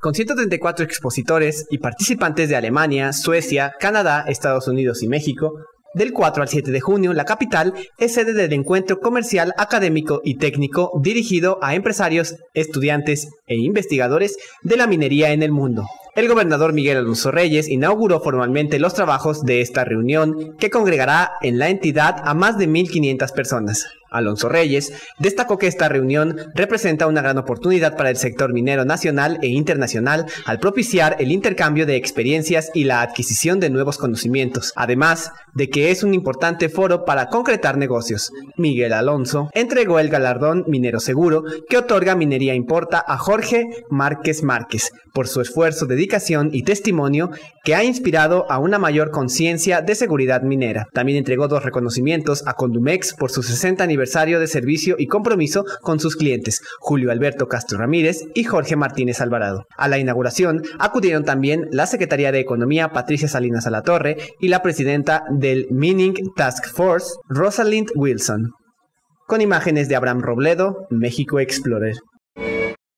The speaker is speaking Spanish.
con 134 expositores y participantes de Alemania, Suecia, Canadá, Estados Unidos y México, del 4 al 7 de junio, la capital es sede del encuentro comercial, académico y técnico dirigido a empresarios, estudiantes e investigadores de la minería en el mundo. El gobernador Miguel Alonso Reyes inauguró formalmente los trabajos de esta reunión que congregará en la entidad a más de 1.500 personas. Alonso Reyes, destacó que esta reunión representa una gran oportunidad para el sector minero nacional e internacional al propiciar el intercambio de experiencias y la adquisición de nuevos conocimientos, además de que es un importante foro para concretar negocios. Miguel Alonso entregó el galardón Minero Seguro que otorga Minería Importa a Jorge Márquez Márquez por su esfuerzo, dedicación y testimonio que ha inspirado a una mayor conciencia de seguridad minera. También entregó dos reconocimientos a Condumex por su 60 aniversario aniversario de servicio y compromiso con sus clientes, Julio Alberto Castro Ramírez y Jorge Martínez Alvarado. A la inauguración acudieron también la Secretaría de Economía Patricia Salinas Alatorre y la presidenta del Mining Task Force, Rosalind Wilson. Con imágenes de Abraham Robledo, México Explorer.